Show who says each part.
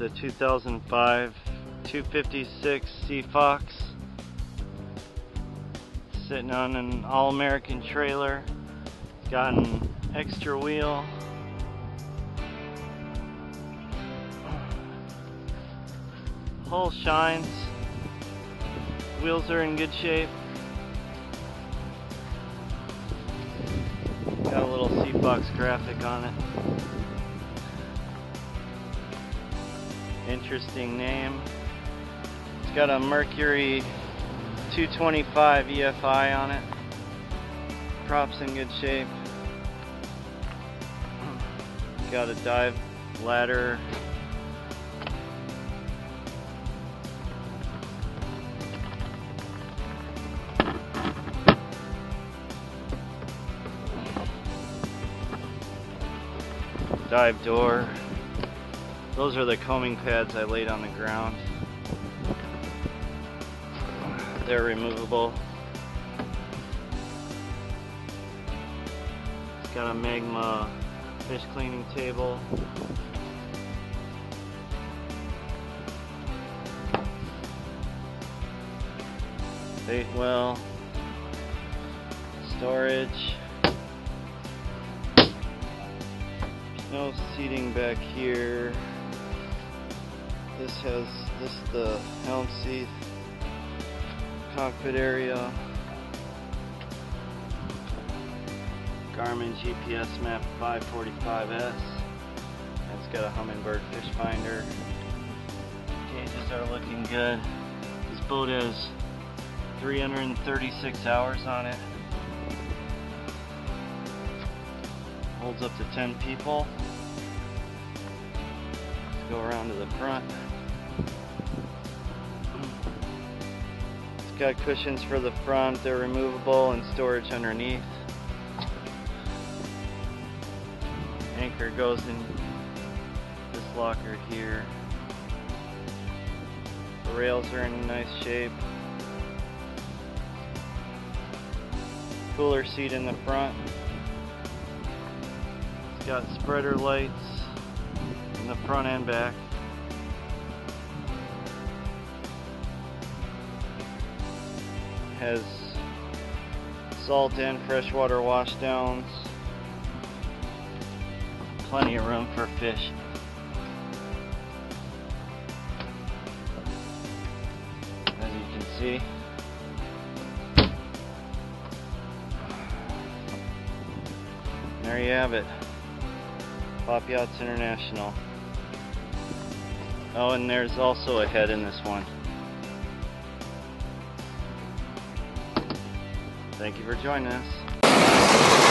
Speaker 1: a 2005 256 Sea Fox sitting on an all-American trailer. Got an extra wheel. Hull shines. Wheels are in good shape. Got a little Sea Fox graphic on it. Interesting name. It's got a Mercury 225 EFI on it. Props in good shape. Got a dive ladder. Dive door. Those are the coaming pads I laid on the ground. They're removable. It's got a Magma fish cleaning table. Bait well. Storage. There's no seating back here. This has this is the helm seat cockpit area. Garmin GPS map 545S. It's got a Humminbird fish finder. Gauges are looking good. This boat has 336 hours on it. Holds up to 10 people. Go around to the front. It's got cushions for the front, they're removable and storage underneath. Anchor goes in this locker here. The rails are in nice shape. Cooler seat in the front. It's got spreader lights the front and back. Has salt and freshwater washdowns. Plenty of room for fish. As you can see. There you have it. Pop Yachts International. Oh, and there's also a head in this one. Thank you for joining us.